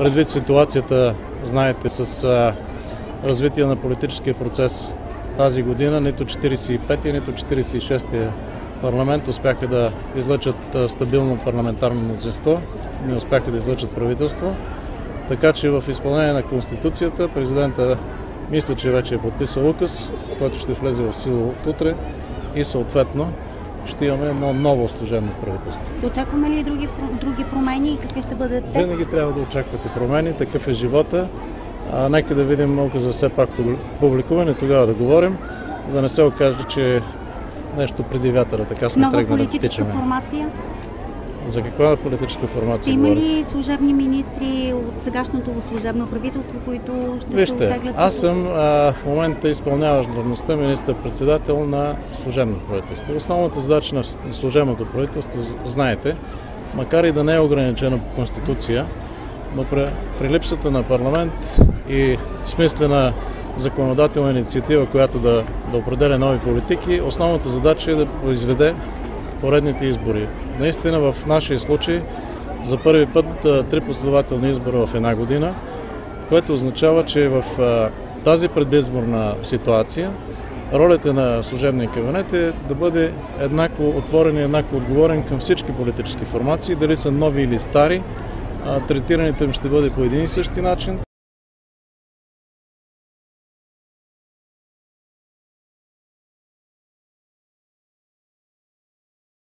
предвид ситуацията, знаете, с развитие на политическия процес тази година, нито 45-я, нито 46-я парламент успяха да излъчат стабилно парламентарно мнозинство, не успяха да излъчат правителство. Така че в изпълнение на Конституцията президента мисля, че вече е подписал указ, който ще влезе в сила утре и съответно ще имаме едно ново служебно правителство. Очакваме ли други, други промени и какви ще бъдат те? Винаги трябва да очаквате промени, такъв е живота. А, нека да видим указа все пак публикуване, тогава да говорим, за да не се окаже, че нещо преди вятъра, така сме Нова тръгнали да политическа формация? За каква политическа формация Ще има говорите? ли служебни министри от сегашното служебно правителство, които ще се Вижте, оттеглят? аз съм а, в момента изпълняващ длъжността министър-председател на служебно правителство. Основната задача на служебното правителство, знаете, макар и да не е ограничена по Конституция, но при, при липсата на парламент и смислена законодателна инициатива, която да, да определя нови политики, основната задача е да произведе поредните избори. Наистина в нашия случай за първи път три последователни избора в една година, което означава, че в тази предизборна ситуация ролята на служебния кабинет е да бъде еднакво отворен и еднакво отговорен към всички политически формации, дали са нови или стари. Третирането им ще бъде по един и същи начин.